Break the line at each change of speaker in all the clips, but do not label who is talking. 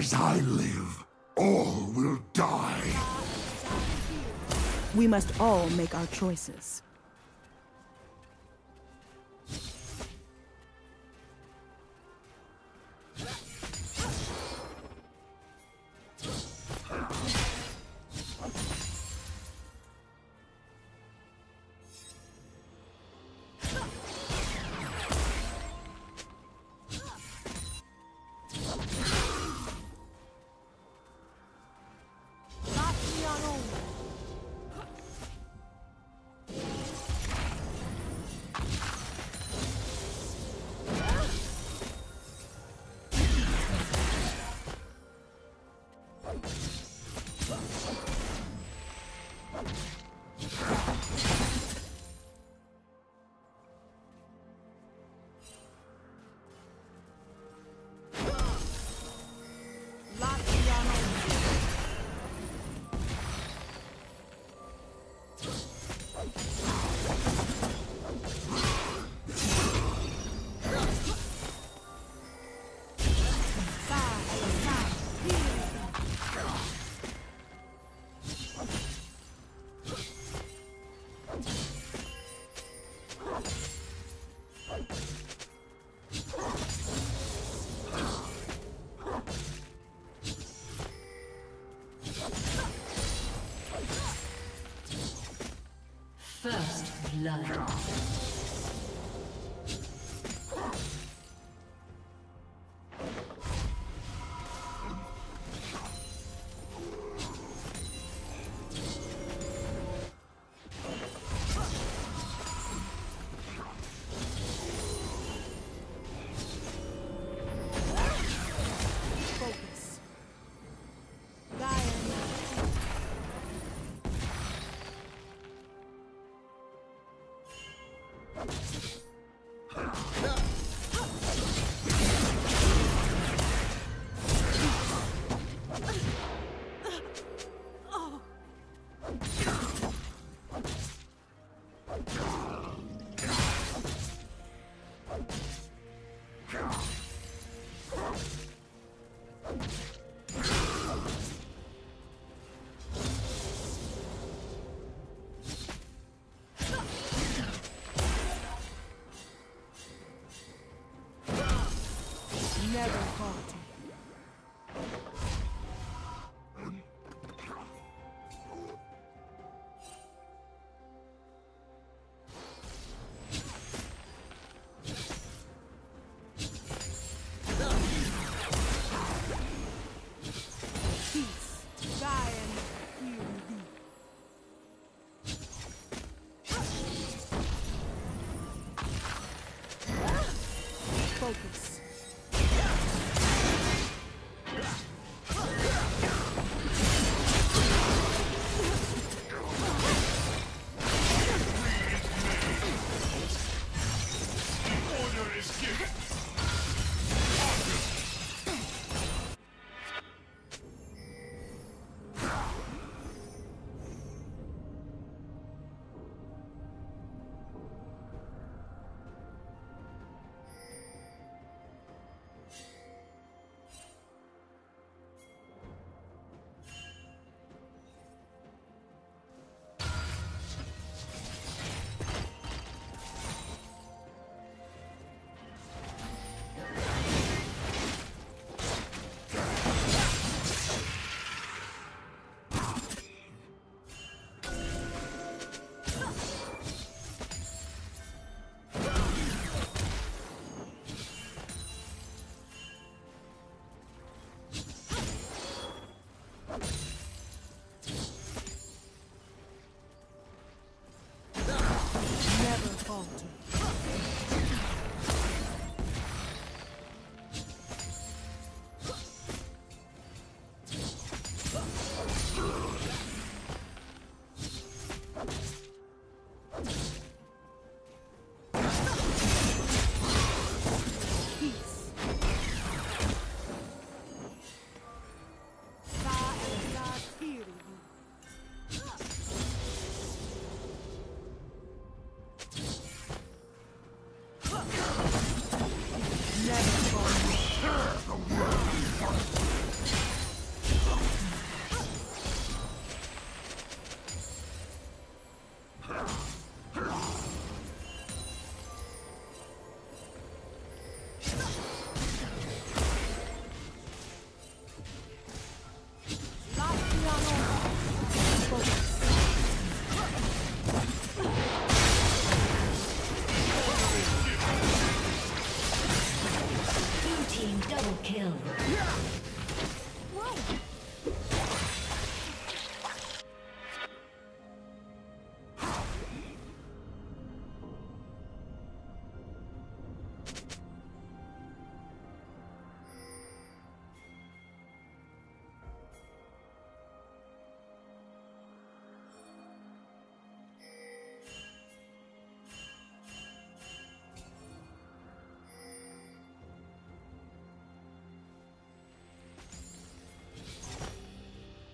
As I live, all will die.
We must all make our choices.
Blood.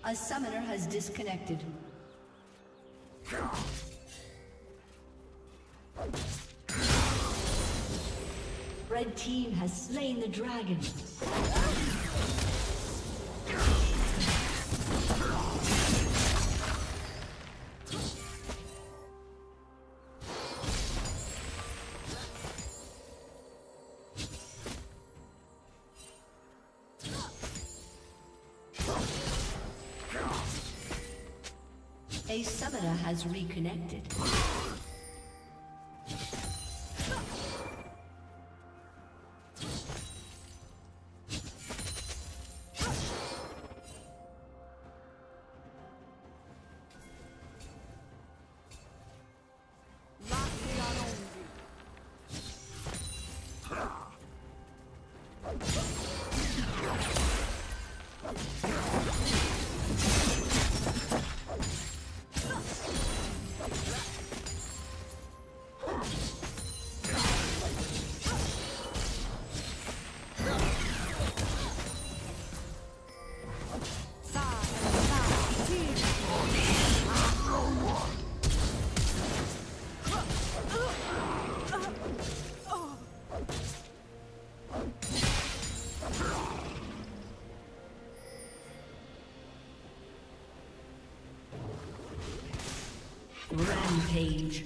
A summoner has disconnected. Red team has slain the dragon. Has Rampage.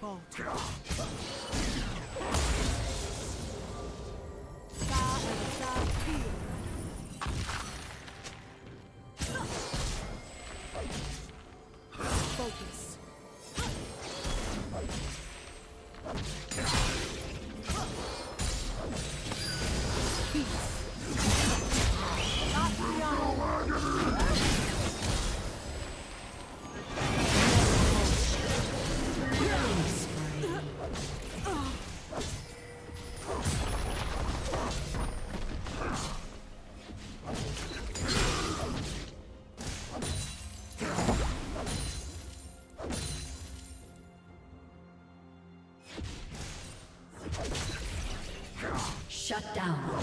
报告
Shut down.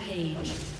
Rampage.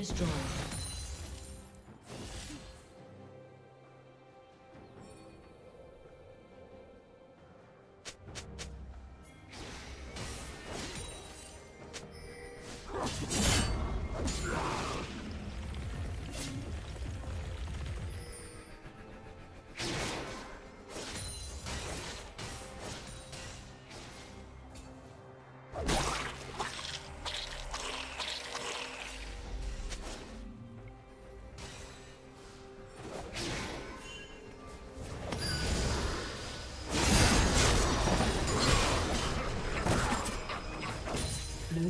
Destroyed.